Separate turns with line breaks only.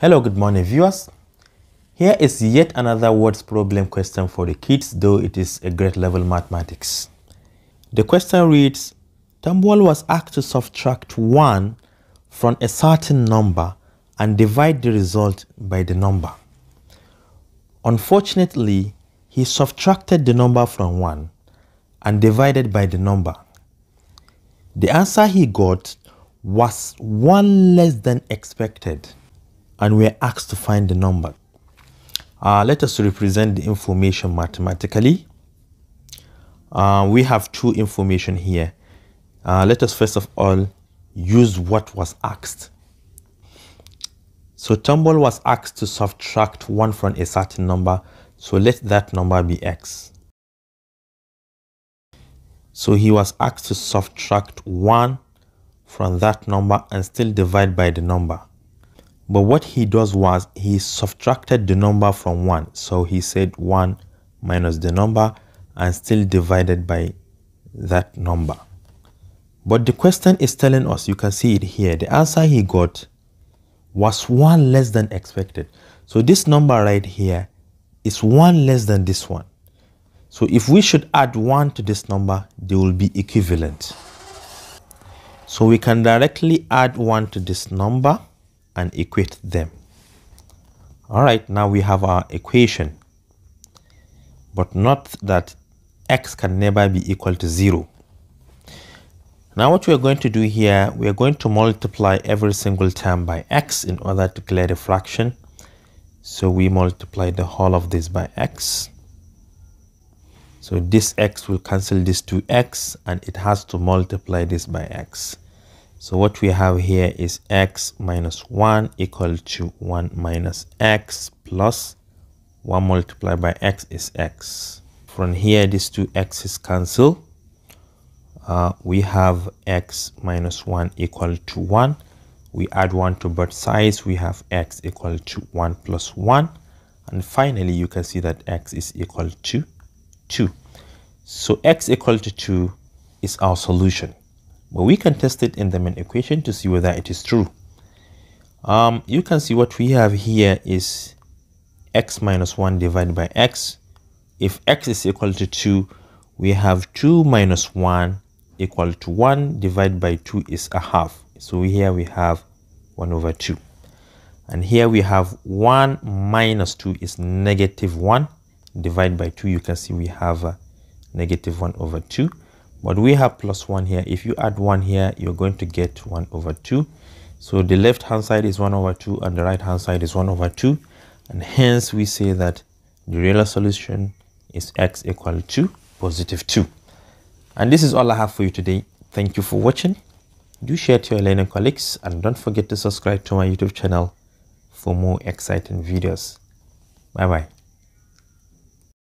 Hello, good morning viewers. Here is yet another words problem question for the kids, though it is a grade level mathematics. The question reads, Tambuwal was asked to subtract 1 from a certain number and divide the result by the number. Unfortunately, he subtracted the number from 1 and divided by the number. The answer he got was 1 less than expected and we are asked to find the number. Uh, let us represent the information mathematically. Uh, we have two information here. Uh, let us first of all use what was asked. So Tambuwal was asked to subtract 1 from a certain number. So let that number be x. So he was asked to subtract 1 from that number and still divide by the number. But what he does was he subtracted the number from 1. So he said 1 minus the number and still divided by that number. But the question is telling us, you can see it here, the answer he got was 1 less than expected. So this number right here is 1 less than this one. So if we should add 1 to this number, they will be equivalent. So we can directly add 1 to this number and equate them. All right, now we have our equation, but not that x can never be equal to 0. Now what we are going to do here, we are going to multiply every single term by x in order to clear the fraction. So we multiply the whole of this by x. So this x will cancel this 2x and it has to multiply this by x. So what we have here is x minus 1 equal to 1 minus x plus 1 multiplied by x is x. From here, these two x's cancel. Uh, we have x minus 1 equal to 1. We add 1 to both sides. We have x equal to 1 plus 1. And finally, you can see that x is equal to 2. So x equal to 2 is our solution but we can test it in the main equation to see whether it is true. Um, you can see what we have here is x minus 1 divided by x. If x is equal to 2, we have 2 minus 1 equal to 1 divided by 2 is a half. So here we have 1 over 2. And here we have 1 minus 2 is negative 1 divided by 2. You can see we have negative 1 over 2 but we have plus 1 here. If you add 1 here you're going to get 1 over 2 so the left hand side is 1 over 2 and the right hand side is 1 over 2 and hence we say that the real solution is x equal to positive 2 and this is all i have for you today. Thank you for watching. Do share to your learning colleagues and don't forget to subscribe to my youtube channel for more exciting videos. Bye bye